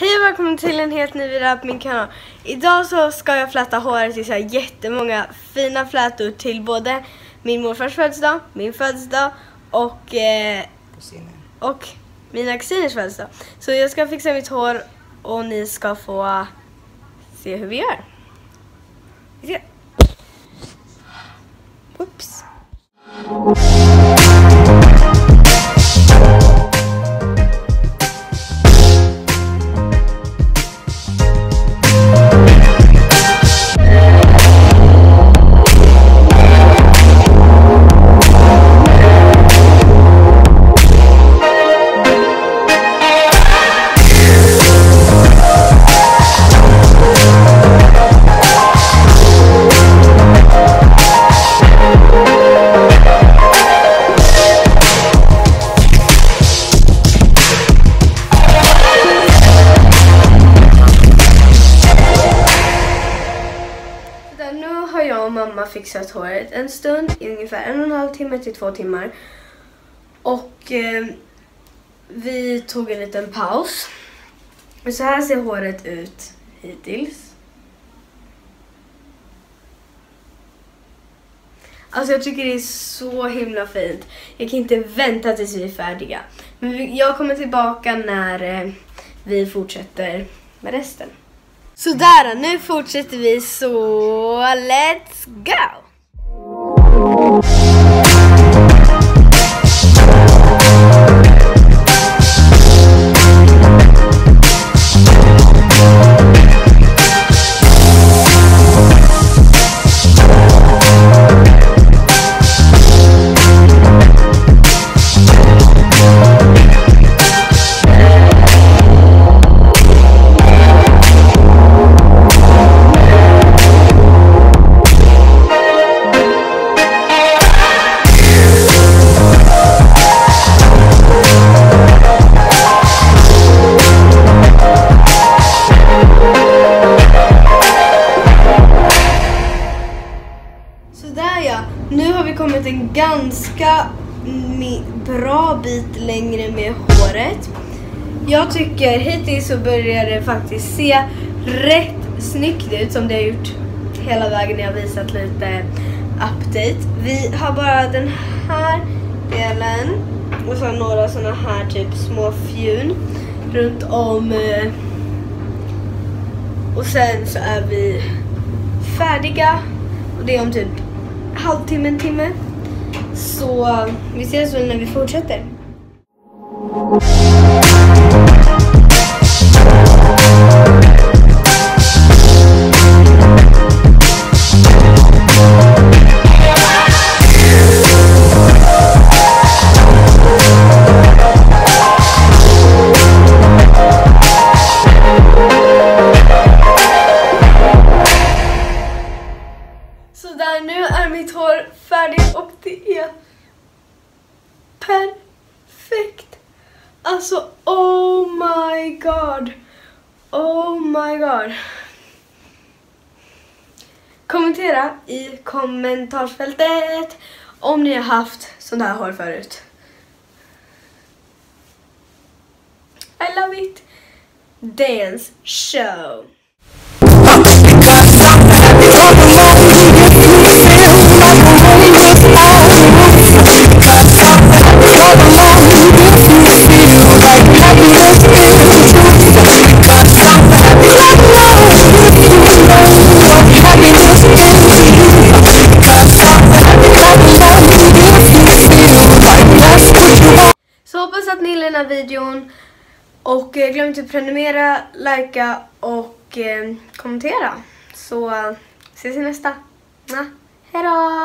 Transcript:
Hej och välkommen till en helt ny video på min kanal. Idag så ska jag fläta håret i så här jättemånga fina flätor till både min morfars födelsedag, min födelsedag och, eh, och mina kusiners födelsedag. Så jag ska fixa mitt hår och ni ska få se hur vi gör. Vi ser. Oops. Mamma fixat håret en stund, i ungefär en och en halv timme till två timmar. Och eh, vi tog en liten paus. Så här ser håret ut hittills. Alltså jag tycker det är så himla fint. Jag kan inte vänta tills vi är färdiga. Men jag kommer tillbaka när eh, vi fortsätter med resten. Sådär, nu fortsätter vi så let's go! Kommit en ganska bra bit längre med håret. Jag tycker hittills så börjar det faktiskt se rätt snyggt ut som det har gjort hela vägen när jag har visat lite update. Vi har bara den här delen och så några sådana här typ små fjun runt om eh, och sen så är vi färdiga och det är om typ halvtimme, en timme. Så vi ses väl när vi fortsätter. Nu är mitt hår färdigt och det är perfekt. Alltså, oh my god. Oh my god. Kommentera i kommentarsfältet om ni har haft sånt här hår förut. I love it. Dance show. Hoppas att ni gillar den här videon. Och eh, glöm inte att prenumerera, likea och eh, kommentera. Så eh, ses i nästa. Na, hejdå!